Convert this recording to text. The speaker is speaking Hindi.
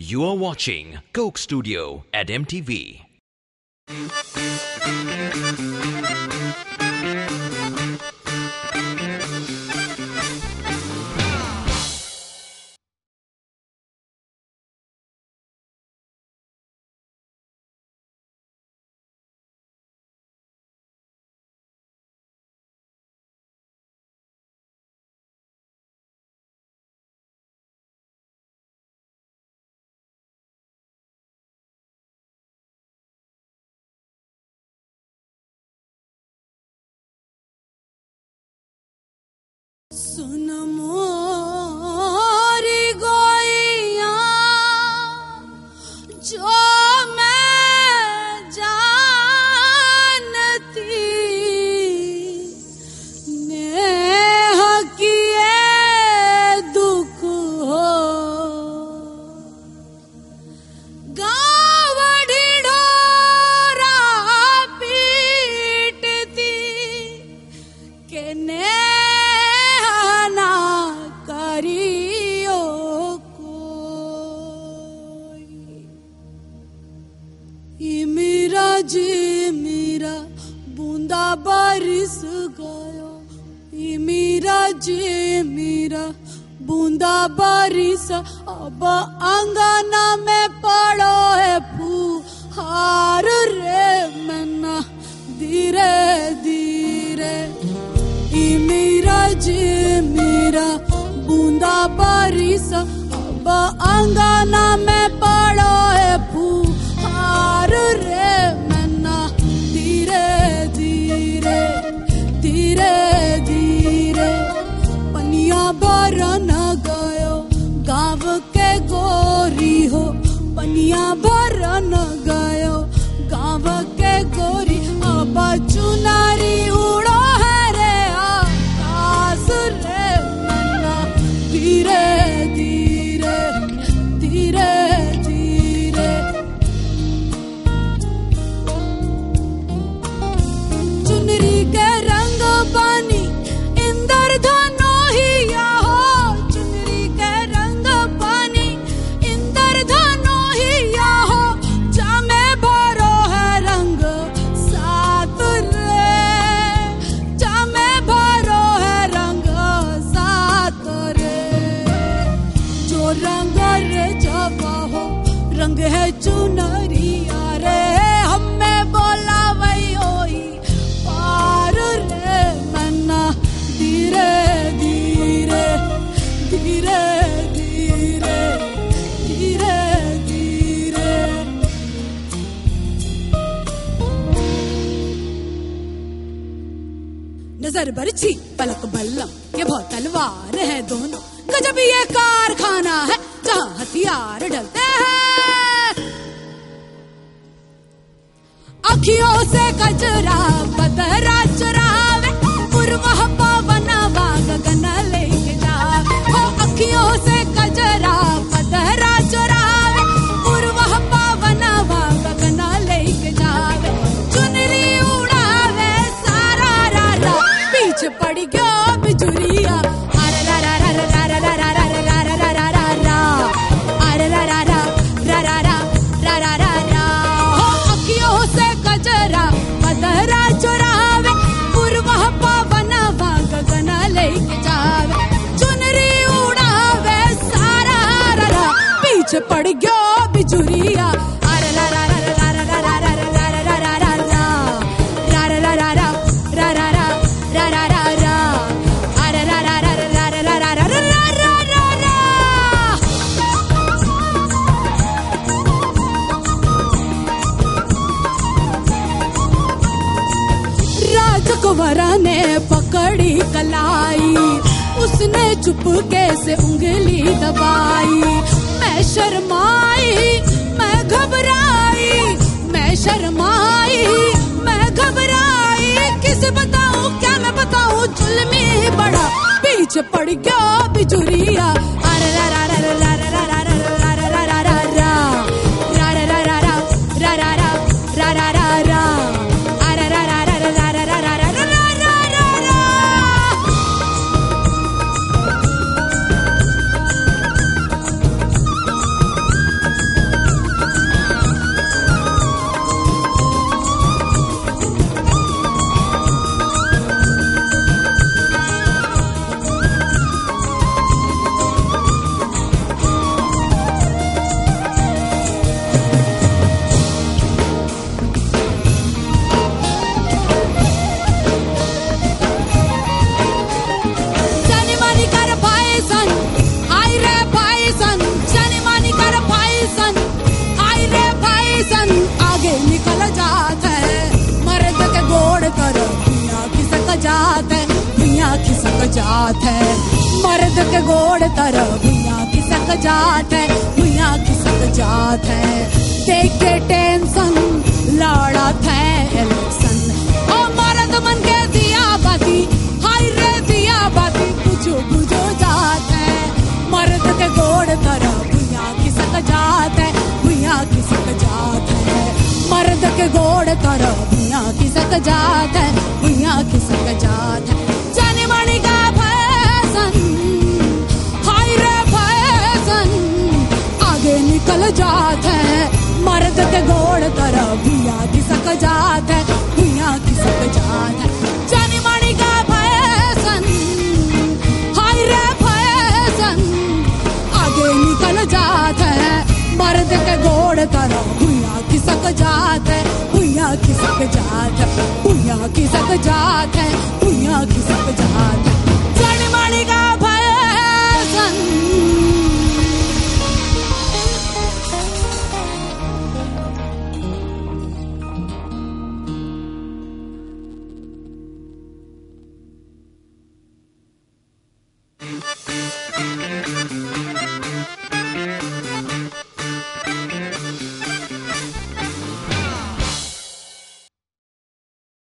You are watching Coke Studio at MTV. son amor. जी मेरा बूंदा बारिश गायो ई मेरा जी मेरा बूंदा बारिश अब अंगना में पड़ो है फूहार रे मना धीरे धीरे ई मेरा जी मेरा बूंदा बारिश अब अंगना में नज़र बरछी पलक बल्लम। ये बहुत तलवार है दोनों। गजब ये कारखाना है, जहाँ हथियार डलते हैं। अखियों से कचरा पतरा पीछे पड़ गया बिजुरिया अरे ला ने पकड़ी कलाई उसने चुपके से उंगली दबाई मैं शर्माई, मैं घबराई, मैं शर्माई, मैं घबराई। किसे बताऊँ, क्या मैं बताऊँ? जुल्मी बड़ा पीछे पड़ गया बिजुरिया। अरे रा जात है। मर्द के गोड़ तर भुया खिसक जात है, भुइया खिसक जात है। देख के टेंशन, लड़त है इलेक्शन ओ मर्द मन के दिया बाती, हाय रे दिया बाती, बुझो बुझो जात है। मर्द के गोड़ तरह भुया खिसक जात है, भुइया खिसक जात है। मर्द के गोड़ तर भुया खिसक जात है, भुइया खिसक जात है। के गोड़ तरह भुइया खिसक जात है भुइया खिसक जात है। जाने मानी का फ़ैशन हाय रे फ़ैशन आगे निकल जात है। मर्द के गोड़ तरह भुइया खिसक जात है भुइया खिसक जात है भुइया खिसक जात है भुइया खिसक जात